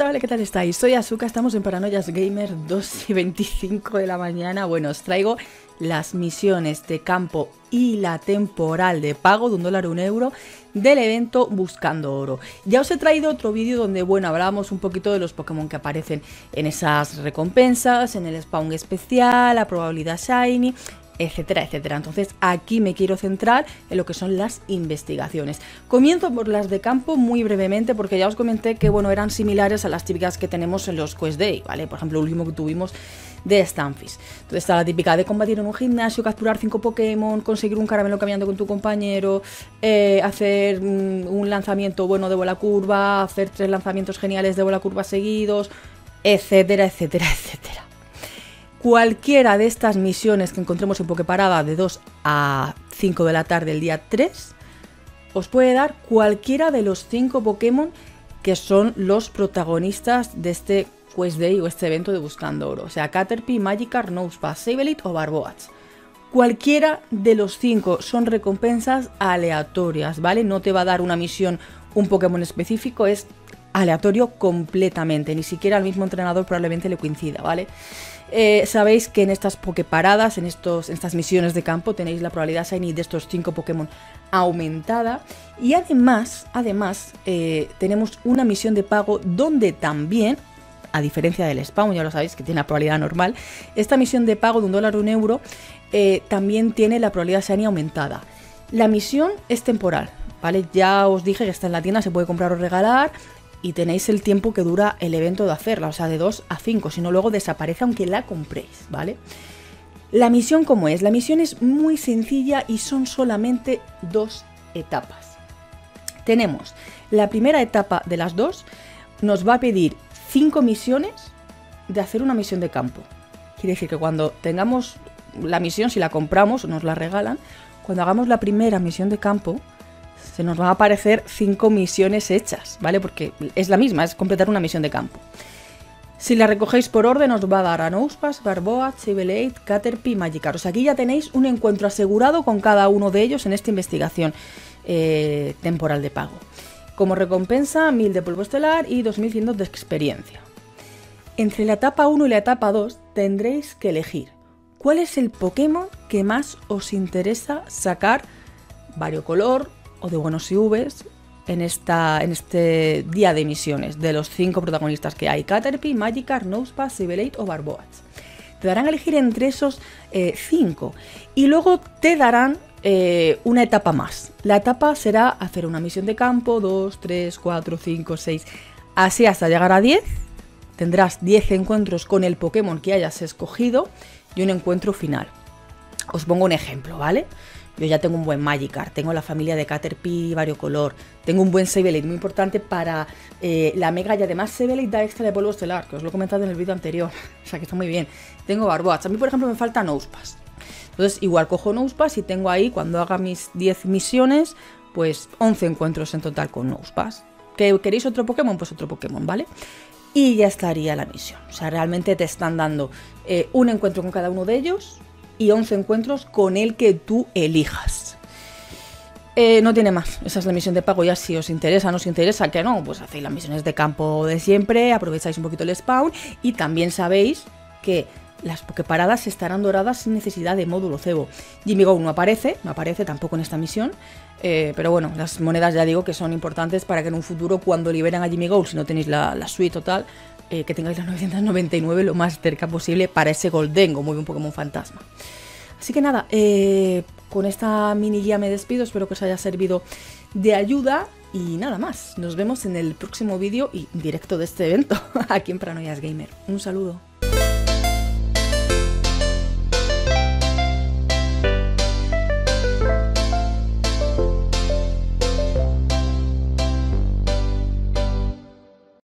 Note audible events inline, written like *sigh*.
chavales, ¿qué tal estáis? Soy Asuka, estamos en Paranoias Gamer 2 y 25 de la mañana. Bueno, os traigo las misiones de campo y la temporal de pago de un dólar o un euro del evento Buscando Oro. Ya os he traído otro vídeo donde, bueno, hablábamos un poquito de los Pokémon que aparecen en esas recompensas, en el spawn especial, la probabilidad Shiny, etcétera, etcétera. Entonces aquí me quiero centrar en lo que son las investigaciones. Comienzo por las de campo muy brevemente porque ya os comenté que bueno, eran similares a las típicas que tenemos en los Quest Day, ¿vale? Por ejemplo, el último que tuvimos de Stanfis. Entonces está la típica de combatir en un gimnasio, capturar cinco Pokémon, conseguir un caramelo caminando con tu compañero, eh, hacer mm, un lanzamiento bueno de bola curva, hacer tres lanzamientos geniales de bola curva seguidos, etcétera, etcétera, etcétera. Cualquiera de estas misiones que encontremos en Pokeparada de 2 a 5 de la tarde el día 3 os puede dar cualquiera de los 5 Pokémon que son los protagonistas de este Quest Day o este evento de Buscando Oro. O sea, Caterpie, Magikarp, Nosepass, Sableye o Barboats. Cualquiera de los 5 son recompensas aleatorias, ¿vale? No te va a dar una misión un Pokémon específico, es aleatorio completamente. Ni siquiera el mismo entrenador probablemente le coincida, ¿vale? Eh, sabéis que en estas Poképaradas, en, estos, estas misiones de campo, tenéis la probabilidad Shiny de estos 5 Pokémon aumentada. Y además, además eh, tenemos una misión de pago donde también, a diferencia del spawn, ya lo sabéis que tiene la probabilidad normal, esta misión de pago de un dólar o un euro eh, también tiene la probabilidad Shiny aumentada. La misión es temporal, ¿vale? Ya os dije que está en la tienda, se puede comprar o regalar y tenéis el tiempo que dura el evento de hacerla, o sea, de 2 a 5, si no luego desaparece aunque la compréis, ¿vale? La misión como es, la misión es muy sencilla y son solamente dos etapas. Tenemos la primera etapa de las dos, nos va a pedir 5 misiones de hacer una misión de campo. Quiere decir que cuando tengamos la misión, si la compramos nos la regalan, cuando hagamos la primera misión de campo, se nos van a aparecer cinco misiones hechas, ¿vale? Porque es la misma, es completar una misión de campo. Si la recogéis por orden, os va a dar a Nosepass, Barboa, Sableye, Caterpie y Magikarp. Aquí ya tenéis un encuentro asegurado con cada uno de ellos en esta investigación eh, temporal de pago. Como recompensa, 1000 de polvo estelar y 2100 de experiencia. Entre la etapa 1 y la etapa 2 tendréis que elegir cuál es el Pokémon que más os interesa sacar variocolor, o de buenos IVs en, esta, en este día de misiones de los cinco protagonistas que hay: Caterpie, Magikarp, Nosepass, Sableye o Barboats. Te darán a elegir entre esos eh, cinco y luego te darán eh, una etapa más. La etapa será hacer una misión de campo: 2, 3, 4, 5, 6, así hasta llegar a 10. Tendrás 10 encuentros con el Pokémon que hayas escogido y un encuentro final. Os pongo un ejemplo, ¿vale? Yo ya tengo un buen Magikarp, tengo la familia de Caterpie variocolor, tengo un buen Sableye, muy importante para eh, la Mega y además Sableye da extra de polvo estelar, que os lo he comentado en el vídeo anterior, *laughs* o sea que está muy bien. Tengo Barboats, a mí por ejemplo me falta Nosepass. Entonces igual cojo Nosepass y tengo ahí, cuando haga mis 10 misiones, pues 11 encuentros en total con Nosepass. ¿Que queréis otro Pokémon? Pues otro Pokémon, ¿vale? Y ya estaría la misión. O sea, realmente te están dando eh, un encuentro con cada uno de ellos, y 11 encuentros con el que tú elijas. Eh, no tiene más, esa es la misión de pago. Ya si os interesa, no os interesa, que no, pues hacéis las misiones de campo de siempre, aprovecháis un poquito el spawn y también sabéis que las Poképaradas estarán doradas sin necesidad de módulo cebo. Jimmy Go no aparece, no aparece tampoco en esta misión, eh, pero bueno, las monedas ya digo que son importantes para que en un futuro, cuando liberen a Jimmy Go, si no tenéis la, la suite o tal, eh, que tengáis las 999 lo más cerca posible para ese Golden, muy un Pokémon fantasma. Así que nada, eh, con esta mini guía me despido, espero que os haya servido de ayuda y nada más. Nos vemos en el próximo vídeo y directo de este evento *laughs* aquí en Paranoias Gamer. Un saludo.